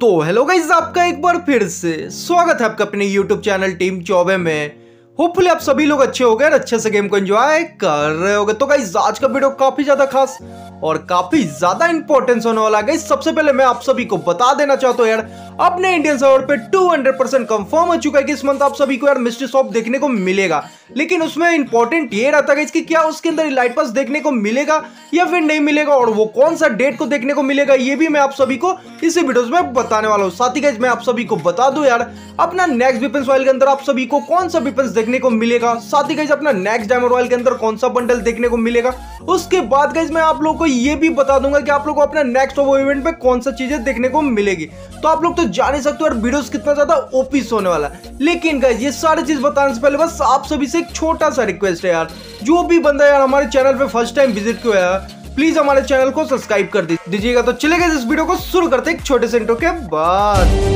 तो hello guys आपका एक बार फिर से स्वागत है आपका अपने यूट्यूब चैनल टीम चौबे में। होपफुली आप सभी लोग अच्छे हो गए अच्छे से गेम को एंजॉय कर रहे होगे तो गाइज़ आज का वीडियो काफ़ी ज़्यादा खास और काफ़ी ज़्यादा इंपॉर्टेंस होने वाला है। सबसे पहले मैं आप सभी को बता देना चाहता हूँ यार, अपने इंडियन सर्वर पे 200 परसेंट कंफर्म हो चुका है कि इस मंथ आप सभी को यार मिस्ट्री शॉप देखने को मिलेगा। लेकिन उसमें इंपॉर्टेंट ये रहता है कि क्या उसके अंदर लाइट पास देखने को मिलेगा या फिर नहीं मिलेगा और वो कौन सा डेट को देखने को मिलेगा, ये भी मैं आप सभी को इसी वीडियो में बताने वाला हूँ। साथ ही मैं आप सभी को बता दू यार, अपना नेक्स्ट विपन ऑयल के अंदर आप सभी को कौन सा विपन देखने को मिलेगा। साथ ही अपना नेक्स्ट डायमंड ऑयल के अंदर कौन सा बंडल देखने को मिलेगा। उसके बाद गई मैं आप लोग को ये भी बता दूँगा कि आप लोग को अपना नेक्स्ट ओवो इवेंट पे कौन सा चीज़ें देखने को मिलेगी। तो आप लोग तो जान ही सकते हो, और वीडियोस कितना ज़्यादा ओपीस होने वाला लेकिन गाइज़ ये सारी चीज़ बताने से पहले बस आप सभी से एक छोटा सा रिक्वेस्ट है यार। जो भी बंदा यार हमारे चैनल पे फ़र्स्ट टाइम विज़िट किया है प्लीज़ हमारे चैनल को सब्सक्राइब कर दीजिएगा। तो चलेगा इस वीडियो को शुरू करते एक छोटे से इंट्रो के बाद।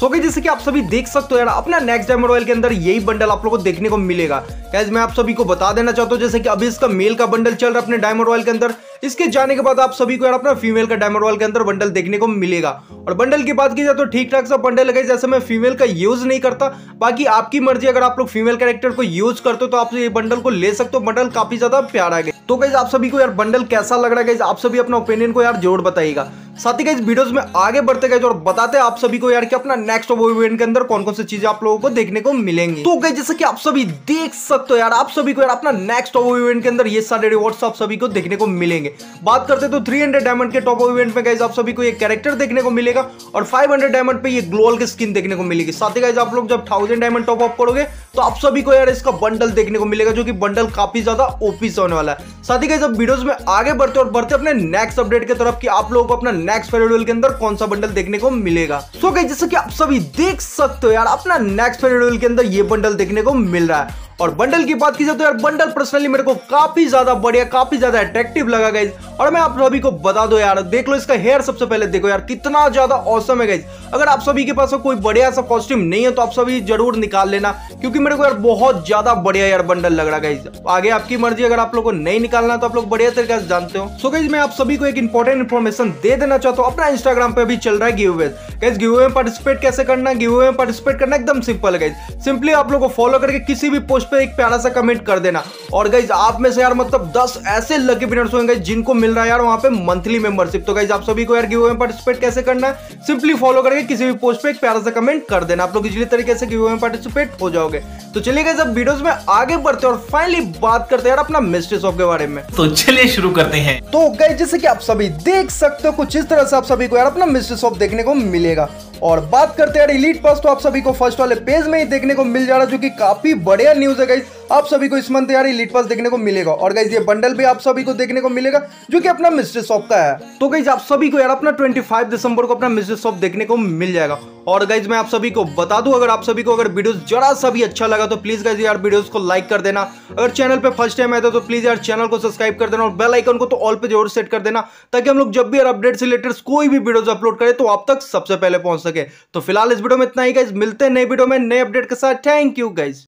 सो गई जैसे कि आप सभी देख सकते हो यार, अपना नेक्स्ट डायमंड रॉयल के अंदर यही बंडल आप लोगों को देखने को मिलेगा। गैस मैं आप सभी को बता देना चाहता हूँ, जैसे कि अभी इसका मेल का बंडल चल रहा है अपने डायमंड रॉयल के अंदर। इसके जाने के बाद आप सभी को यार अपना फीमेल का डायमंड रॉयल के अंदर बंडल देखने को मिलेगा। और बंडल की बात की जाए तो ठीक ठाक सा बंडल है जैसे मैं फीमेल का यूज़ नहीं करता। बाकी आपकी मर्ज़ी, अगर आप लोग फीमेल कैरेक्टर को यूज़ करते हो तो आप ये बंडल को ले सकते हो। बंडल काफ़ी ज़्यादा प्यारा है तो गई आप सभी को यार बंडल कैसा लग रहा है आप सभी अपना ओपिनियन को यार जोड़ बताइएगा। साथ ही वीडियोस में आगे बढ़ते गए और बताते हैं आप सभी को यार कि अपना नेक्स्ट इवेंट के अंदर कौन कौन सी चीज़ें आप लोगों को देखने को मिलेंगी। तो गए जैसे कि आप सभी देख सकते हो यार, आप सभी को यार अपना नेक्स्ट टॉप इवेंट के अंदर ये सारे रिवॉर्ड्स आप सभी को देखने को मिलेंगे। बात करते तो 300 डायमंड के टॉप इवेंट में गाइज़ आप सभी को ये कैरेक्टर देखने को मिलेगा और 500 डायमंड पे ये ग्लोअल की स्किन देखने को मिलेगी। साथ ही गाइज़ आप लोग जब थाउज़ेंड डायमंड टॉप अप करोगे तो आप सभी को यार इसका बंडल देखने को मिलेगा, जो कि बंडल काफ़ी ज़्यादा ओपी होने वाला है। साथ ही जब वीडियोस में आगे बढ़ते और बढ़ते अपने नेक्स्ट अपडेट की तरफ़ कि आप लोगों को अपना नेक्स्ट फेरिडल के अंदर कौन सा बंडल देखने को मिलेगा? सो so, जैसे कि आप सभी देख सकते हो यार अपना नेक्स्ट फेरिडल के अंदर ये बंडल देखने को मिल रहा है। और बंडल की बात की जाए तो यार बंडल पर्सनली मेरे को काफ़ी ज़्यादा बढ़िया, काफ़ी ज़्यादा अट्रैक्टिव लगा गई और मैं आप सभी को बता दो यार, देख लो इसका हेयर सबसे पहले देखो यार, कितना ज़्यादा औसम है गई अगर आप सभी के पास कोई बढ़िया सा कॉस्ट्यूम नहीं है तो आप सभी ज़रूर निकाल लेना, क्योंकि मेरे को यार बहुत ज़्यादा बढ़िया यार बंडल लग रहा है आगे आपकी मर्ज़ी, अगर आप लोग को नहीं निकालना तो आप लोग बढ़िया तरीके से जानते हो। सो गई मैं आप सभी को एक इंपॉर्टेंट इन्फॉर्मेशन दे देना चाहता हूँ, अपना इंस्टाग्राम पे भी चल रहा है गिव गैस गिव में पार्टिसिपेट कैसे करना गिव में पार्टिसिपेट करना एकदम सिंपल है सिंपली आप लोग को फॉलो करके किसी भी पोस्ट पे एक प्यारा सा कमेंट कर देना। और गाइज़ आप में से यार मतलब दस ऐसे लकी विनर्स होंगे जिनको मिल रहा है यार वहाँ पे मंथली मेंबरशिप तो गाइज़ आप सभी को यार गिव में पार्टिसिपेट कैसे करना है? सिंपली फॉलो करके किसी भी पोस्ट पे एक प्यारा सा कमेंट कर देना। आप लोग इजली तरीके से गिव में पार्टिसिपेट हो जाओगे। तो चलिए गाइज़ अब वीडियोस में आगे बढ़ते और फाइनली बात करते हैं यार अपना मिस्ट्री शॉप के बारे में। तो चलिए शुरू करते हैं। तो गाइज़ जैसे कि आप सभी देख सकते हो कुछ इस तरह से आप सभी को यार अपना मिस्ट्री शॉप देखने को मिलेगा। और बात करते हैं इलीट पास तो आप सभी को फ़र्स्ट वाले पेज में ही देखने को मिल जा रहा है, जो कि काफ़ी बढ़िया न्यूज़ है गाइज़ आप सभी को इस मंथ यार इलीट पास देखने को मिलेगा। और गाइज़ ये बंडल भी आप सभी को देखने को मिलेगा, जो कि अपना मिस्ट्री शॉप का है। तो गाइज़ आप सभी को यार अपना 25 दिसंबर को अपना मिस्ट्री शॉप देखने को मिल जाएगा। और गाइज़ मैं आप सभी को बता दूँ, अगर आप सभी को अगर वीडियो जरा सा भी अच्छा लगा तो प्लीज़ गाइज़ यार वीडियोस को लाइक कर देना। अगर चैनल पे फ़र्स्ट टाइम आए तो प्लीज़ यार चैनल को सब्सक्राइब कर देना और बेल आइकन को तो ऑल पे ज़रूर सेट कर देना, ताकि हम लोग जब भी यार अपडेट से रिलेटेड कोई भी वीडियो अपलोड करें तो आप तक सबसे पहले पहुँच सके। तो फ़िलहाल इस वीडियो में इतना ही गाइज़ मिलते हैं नए वीडियो में नए अपडेट के साथ। Thank you guys